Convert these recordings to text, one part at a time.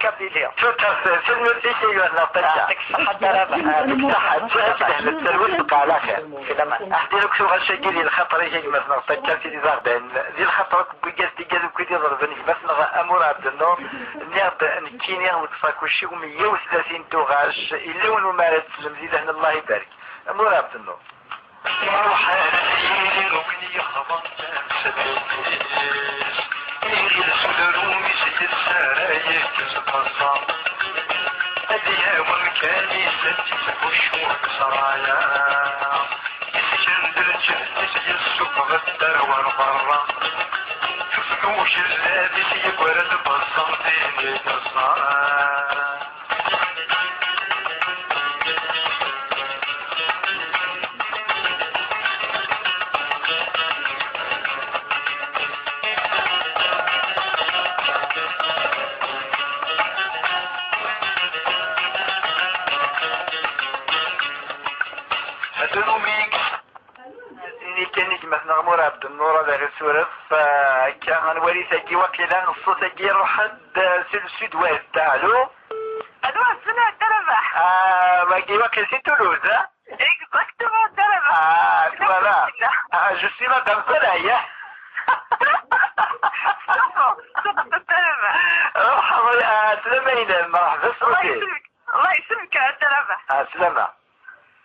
كابيليا شكرا سلمتك ايها النطيشة يعطيك الصحة الدرابة يعطيك الصحة تسهل التلوث على خير في الامان احدي لك شو هالشيء ديال الخطر يجي مثلا طيب سيدي زغدان ديال الخطر بقاس ديال كيدي ضربني بس نغا امور عبد النور نيرد نكيني وتصاك وشي 130 توغاش الا ونو مارد تسلم زيد هنا الله يبارك امور عبد النور كاني ستي وشوك سرايا اسكندر جهتك يسوق غدر والبرا فلوش اللابس يقول البصر ديني قصار هذا غير سورف فكان غنوري ساكي وكيلا نصو ساكي يروح سل السود ويست تاعلو ألو السنة الدربح آه باقي وكيل سي تولوز اكزاكتومون الدربح آه فوالا آه جو سي مدام الدربح روح آه، سلامة مرحبا الله يسلمك الله يسلمك الدربح آه سلامة.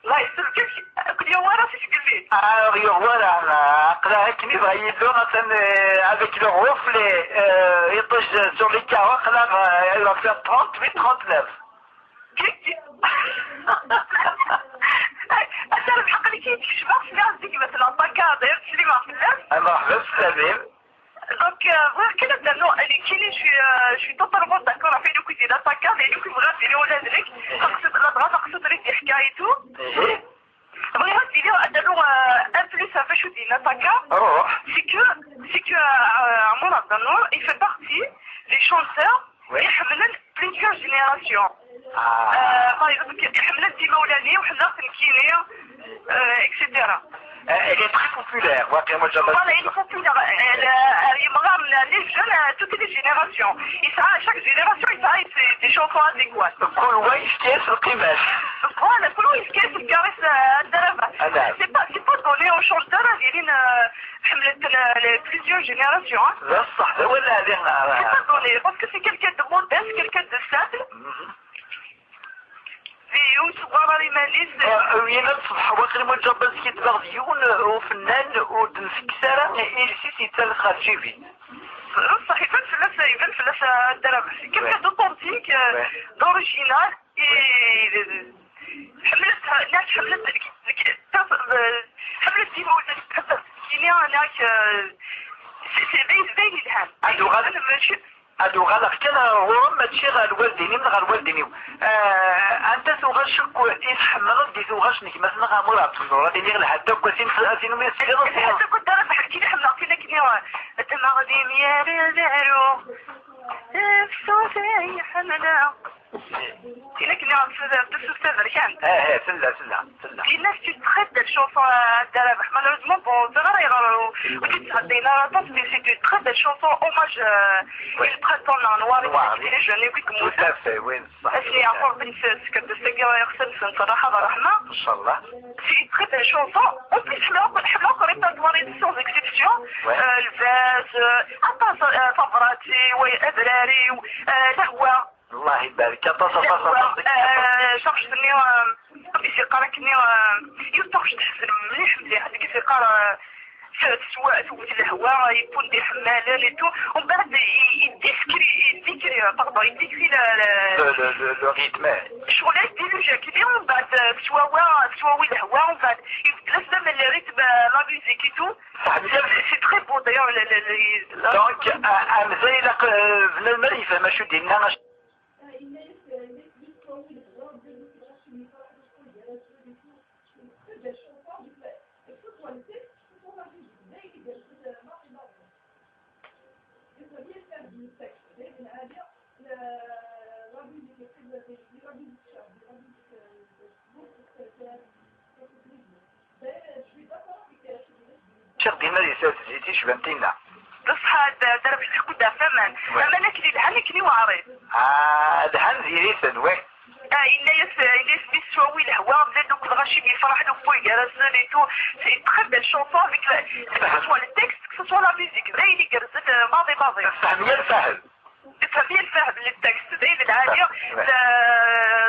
الله يسلمك. يوم ورا إيش قلت آه يغوانا أنا قلا هكني بغا يدو مثلا le reflet euh, يطج sur les carreaux قلا il va faire 38 39 قلت الدربح حق اللي كيتكشف في عندك مثلا طاكادير تسليمة في الناس مرحبا سلامين Donc, voilà, quel est le nom Je suis, euh, je suis totalement d'accord avec le cuisine attaquant, mais le cuisine غادي يديروا ولادك تقصد الأضغاط تقصد ريت حكايته إيه بغي غادي يديروا عندنا ان بلوس فاش ودي l'attaquant روح c'est que c'est que euh, Amour Abdanour il fait partie des chanteurs Oui. يحملن plusieurs générations آه. euh, par exemple يحملن ديما ولاني وحنا تنكيني euh, etc Euh, Elle est très populaire, واقع مجرد Voilà, il faut plus dire, elle, elle, il me ramène les jeunes à toutes les générations. Il sera à chaque génération, il sera des, des chansons adéquates. Voilà, nous, il se caresse الدربة. Ah, d'accord. C'est pas, c'est pas donné aux chanteurs, il حملت. لا الصح لا ولا C'est هذه pas donné, parce que c'est quelqu'un de modeste, quelqu'un de simple. فيو صغار ماليس وين الصبح واخر مجرد كيتباغ ديون وفنان ودنسكسارة إلسي سيتال خارجيفي صح يبان فلاس يبان فلاس الدرب كيف دوتونتيك Ouais. دوريجينال حملت ناس حملت حملت ديما ولات تحب كيني هناك سي باين باين الهام. عنده غلط. ماشي هادو غلق كان هو ماشي غير الوالدين من غير الوالدين آه أنت ثوغا شكو يتحمل دي ثوغا شنك مثلا غامور عبد النور هذه غير حتى كوسين سينو مي سيرو حتى كنت أنا بحكي لي حمل عطينا كيني التماغديم يا رزارو صوتي حملا كينا كنا بتسوس كان آه آه سلا سلا سلا ناس تتخدى الشوفة الدرب malheureusement bon صغار وتتعدينا طاس مي سي تتخدى الشوفة اوماج البراتون نوار Noir. لي جوني ويك موسى تافي وين صح اسمي عفور بن سكت السقا يغسل صراحة رحمة ان شاء الله l'ai encore répertorié sans exception. Ouais. Euh, le vase, euh, attends, euh, صبراتي وأبراري لهوة الله يبارك تصل لهوة تصل شرش دني في قارة كني يطرش تحسن مليح مليح. هذيك في قارة سواء سوت الهواء يكون دي حمالة لتو ومن بعد يديسكري يديكري باردون يديكري لو ريتم شغل ديلوجا كبير ومن بعد سواوا سواوي الهواء ومن بعد يبدل من الريتم لا ميوزيك تو سي تري بون دايور دونك لك بن المريفة ما شو دينا شيخ ديما يسال زيتي شبنتينا. بصح دار باش تكون دا فمان وي. أما أنا كلي لها كني وعريض. آه دهان زيريسن وي. آه إلا يس إلا يس بيسواوي الهوا بلا دوك الغاشي بيفرح دوك فوق راسل اي تو سي تخي بيل شونسون افيك سوا التكست سوا لا ميوزيك زي اللي قرزت ماضي ماضي فهمية الفهم. تفهمي الفهم للتكست العادية وي.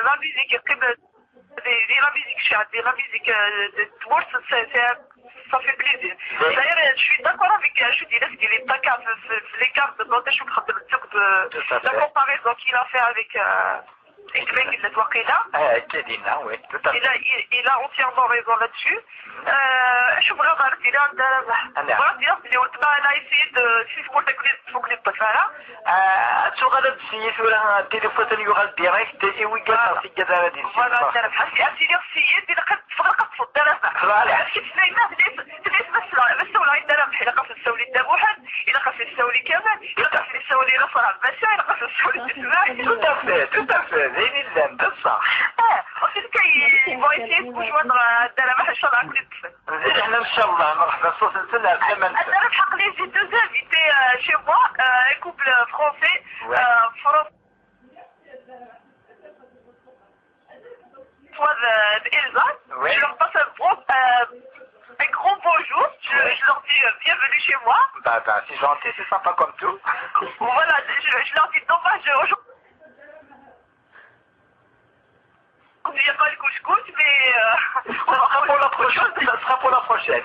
لا ميوزيك قبل دي لا ميوزيك شعب دي لا ميوزيك تورس ça fait plaisir. D'ailleurs, je suis d'accord avec Ajoud, il qu'il est d'accord, l'écart de qu'il a fait avec. Il a entièrement raison là-dessus. Je a essayé de. Si je que de faire. Essayé de essayé de essayé de essayé de faire. Voilà, c'est essayé de faire. Voilà, c'est essayé de. Voilà. Voilà, essayé essayé de de essayé de essayé de essayé de de de Voilà, de Voilà, de. Voilà. Voilà, de fait tout à fait زين اللام بصح آه وكنت كي بغيتي تكون شوية الدراسه ان شاء الله عقلي الطفل زين إحنا ان شاء الله مرحبا صوت نسلها بلا ما أنا الحق لي جي deux invités euh, chez moi euh, un couple français Ouais. euh, français de, de Elsa. Ouais. Je leur passe un, bon, euh, un grand bonjour. Je, Ouais. je leur dis euh, bienvenue chez moi. Bah, bah, c'est gentil, c'est sympa comme tout. Voilà, je, je leur dis dommage aujourd'hui. Pas le couscous, mais euh, on Ça va sera pour la prochaine. Ça sera pour la prochaine.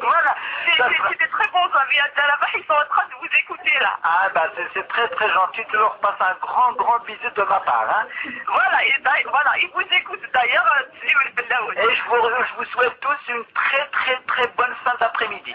Voilà, Ça des très bons amis à Dalaba, ils sont en train de vous écouter là. Ah, bah, c'est- très très gentil. Tu leur passes un grand grand bisou de ma part. Hein. Voilà, et d'ailleurs, voilà, ils vous écoutent d'ailleurs, euh. Et je vous, je vous souhaite tous une très très très bonne fin d'après-midi.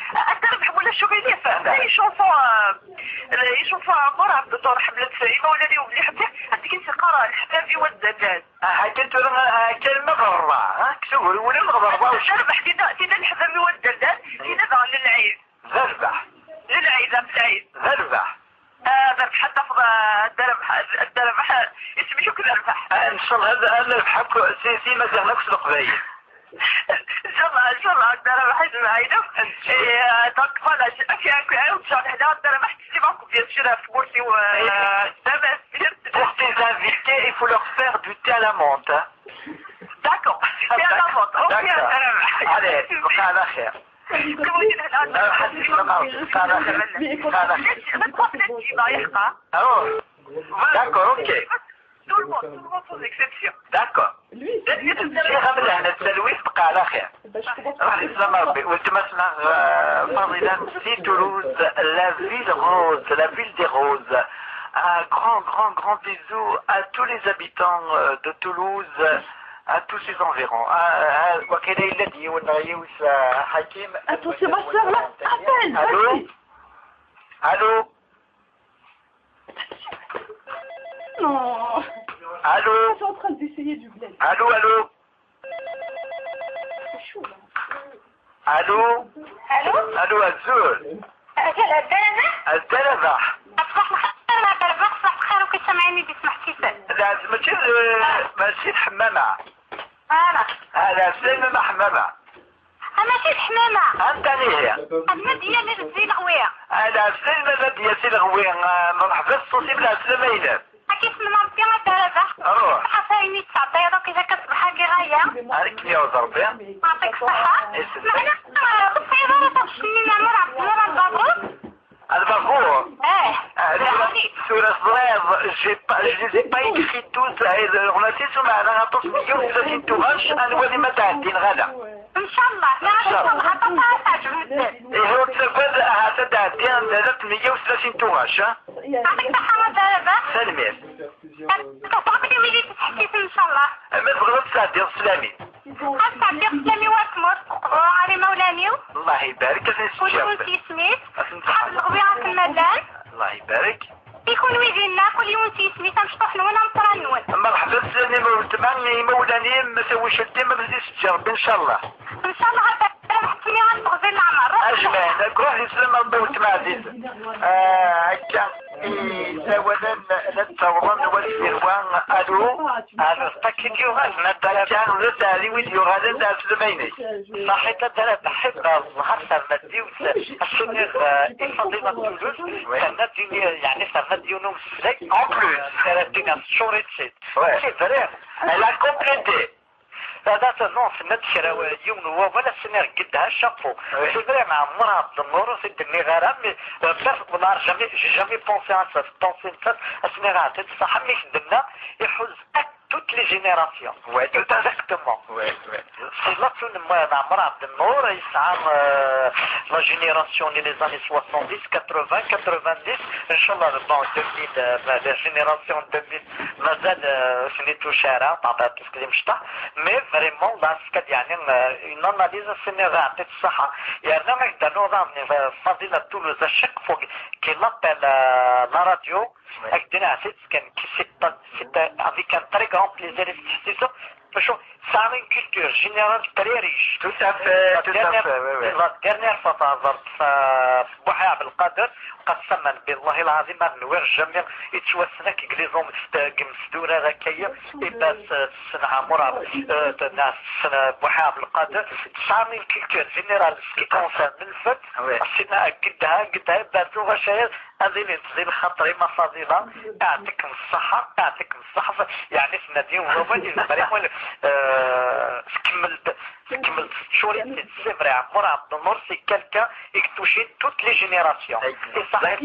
بحب ولا شو غير زي شوفوا يشوفوا مرة بدور حملة سليمة ولا اللي حبيت عندك أنت قرا الحبابي والزلال حكيت لنا كلمة غرة. ها كسور ولا الغرة وش نربح دينا دينا الحبابي والزلال دينا ذا للعيد؟ ذربح للعيد ذربح آه ذربح حتى في الدربح الدربح. اسمي شو كذا ربح إن شاء الله هذا أنا بحق سي سي مثلا نفس ان شاء الله ان شاء الله الدربح يسمعينا دونك فوالا في عاود شهر هنا الدربح تسيبكم بيان سور في مرسي و Pour tes invités, il faut leur faire du thé à la menthe. D'accord, c'est à la D'accord. Allez, على خير. لا حسيت ما بقى على خير. على خير. D'accord, ok. Tout le monde, tout le monde sans exception. D'accord. شي غمل هنا التلويث بقى على خير. راح يسلم ربي وتمسنا فضيلة سي تولوز la ville rose, la ville des roses. Un grand, grand, grand bisou à tous les habitants euh, de Toulouse, à tous ses environs. À- à- وكذا الذي ونغيوس حكيم Attends, c'est ma soeur là. Appelle, Allô vas-y. Allô Non. Allô Je suis en train d'essayer du bled. Allô, allô ألو Allô, Azul أجل الدنيا الدلبة أصبح محسن ما دربك صباح الخير وكي سمعيني بسمح تيسان لا ماشي ماشي الحمامة. أنا. هذا سلمة حمامة أنا شي الحمامة. ليه المد هي. اللي تزي الغوية. هذا سلمة بدي يسير غوين مرحبا الصوتي بلا سلمة يلف كيف من ربي ما داربة روح. هذوك اذا كتصبح كي غاية عليك مية وضربي يعطيك الصحة معنا بصي إذا تغشني نعمر عبد الله البابور البابور آه a six sous ma langue, tous millions, ça c'est tout rush, un nouveau matin, din غدا. ان شاء الله لا غادي حتى تعجبك Et هو تفاد هذا دين 330 توغاش ها يعطيك الصحة ما سلميت كتعطيني ملي تحكيت ان شاء الله ما تبغى تصدق سلامي عندي سلامي واسمر وعلي مولانيو الله يبارك. أسمي وشكون سجاب سي سميت. صحاب الغبيرة في المدان الله يبارك. يكون ويجينا كل يوم تيسمي تمشطح نون نطرى نون مرحبا سلاني مولتمان مولاني ما سوي شدي ما بديش تجرب إن شاء الله. إن شاء الله بحثني غنبغي العمر. اجمل روح يسلم مولت عزيز. آه، هكا. سوالا نتصورون والسيروان ألو ألو تاكيد يغال ندرب كان رد علي ويد يغادر دار سلميني صحيت الدرب بحب الظهر سرمدي السنير الفضيلة تولوز سرمدي يعني سرمدي يونو سلك En plus. سرمدي شوري تسيد. سي فريم Elle a complété. هذا تنون سنة شراوي يوم هو ولا سنير قدها شابو Ouais. سي فريم مع مرة عبد النور في الدنيا غرام بلاف ولا جامي جامي بونسي à ça بونسي نفس السنير عطيت صح مي خدمنا يحوز toutes les générations. Ouais, tout Exactement. Ouais, ouais. C'est là que nous euh, la génération des années 70, 80, 90, Inch'Allah, bon, 2000, euh, la génération 2000, je n'ai touché à rien, parce que je mais vraiment, là, c'est une analyse générale, et ça, hein. et on a dans nos ramener, Fadil à Toulouse, à chaque fois, qui l'appelle euh, la radio, avec des acides, avec un très grand plaisir. C'est ça, très riche Tout à fait, La tout à dernière- fois بوحي عبد القادر قسما بالله العظيم ما نوير الجميع يتوسنا كي كليزون مسدورة ذكية إباس السنة عمر ناس بوحي عبد القادر تسعمي الكولتور جينيرال سكي كونسان من الفت. السنة قدها قدها بات لغة شهير هذه اللي تزيد خاطري ما فضيلة يعطيكم الصحة يعطيكم الصحة. يعني في نادي وروباني المريم كمل كمل شوري سي فري عمر عبد النور سي كالكا يكتوشي توت لي جينيراسيون اي صحيح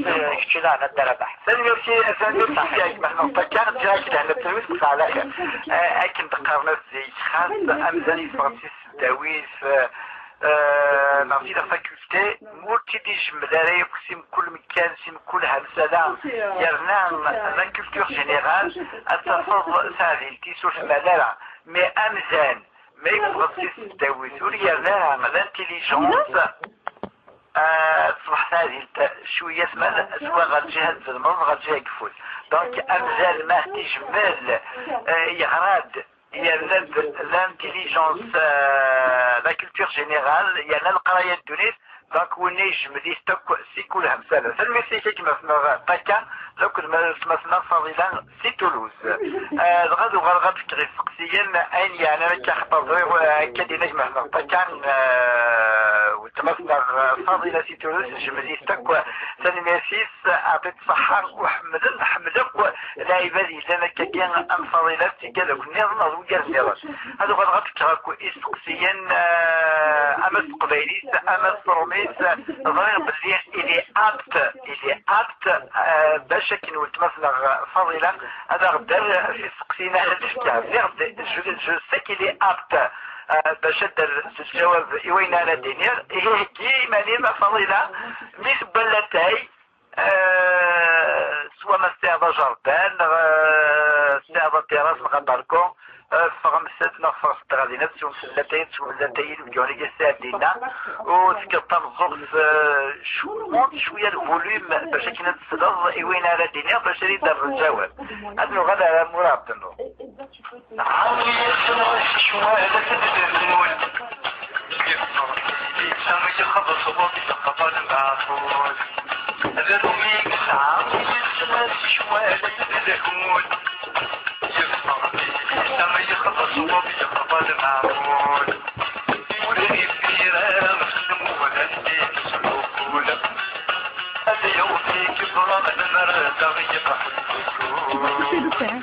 على الدربح ثاني وشي ثاني وشي ياك محنا كانت جاك هنا التلويث قصة على خير اكن دقرنا زي خاص امزاني فرانسيس داويس نعطي لا فاكولتي مولتي دي جمداري قسم كل مكان سيم كل همسة يرنا لا كولتور جينيرال سهل تيسو في ملالا مي امزان مي فرانسيس داويس وريانا لانتيليجونس تصبح هذه شوية اسمها سواء غتجهز في المرض غتجهز يقفل دونك امزال ما تجمل يغراد يلد لانتيليجونس لا كولتور جينيرال يانا القراية الدونيس دونك ونيج مديستوك سي كلها مسالة سلمي سي كيما في طاكا لو كنت مثلا فضيلا سي تولوز غادو غاد فكري سقسيا اين يعني أنا كحفظ كدي نجم في طاكا وتمثل فضيلة سي تولوز جمدي استك ثاني ميرسيس اعطيت صحة وحمد حمدك لا عبادي لنا كان أم فضيلة تيكالك نظن ويا الزراج هذا غاد غاد فكري سقسيا اما القبيليس اما الصروميس ظهر بلي إلي أبت إلي أبت باش كي نتمثل فضيلة هذا غدر في سقسينا على الفكرة جو سي كي ابت باش دار الجواب وين على دينير. هي كي ماني ما فضيلة ميس بلاتاي سوا ما استعضى جردان استعضى تيراس غداركم فغمسات نغفر غادي نفس ومسلتين ومسلتين وكيوني جساد دينا وتكتر الزغف شو شوية الفوليوم باش كنا نتصدر وين على دينير باش يريد الجواب. هذا غدا مراد. النور عمي يسمع شوية تدلمون يسمع يخبص وبي يقبل المعفول هذا دوميك عمي يسمع شوية يخبص وبي يقبل المعفول ولي فيرا مسلم ولا الدين سلوكولا هذا يومي كبرى من المرأة يبحث الكون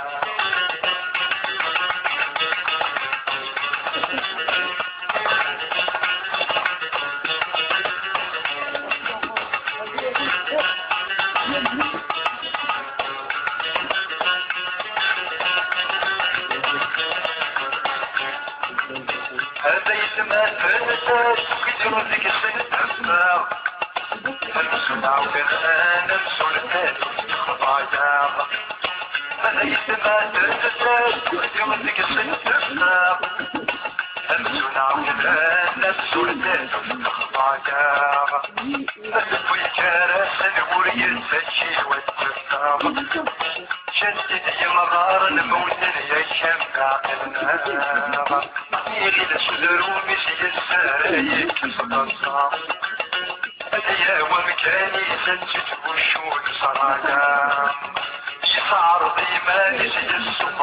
شدد يا مغار الموتن يا شمع النار يلي لسدر ومسي السرايا كصدصا هديا ومكاني سنجد وشون صرايا يصعر ضيماني سيد السوق